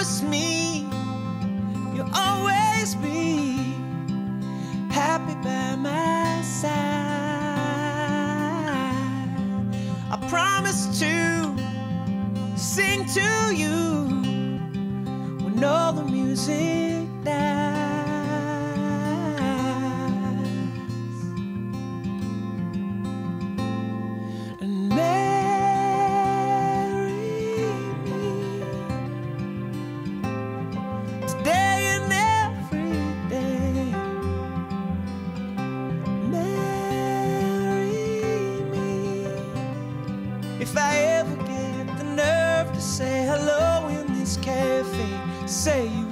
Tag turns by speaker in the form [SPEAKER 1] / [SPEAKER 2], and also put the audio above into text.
[SPEAKER 1] Promise me you'll always be happy by my side. I promise to sing to you when all the music dies. Say you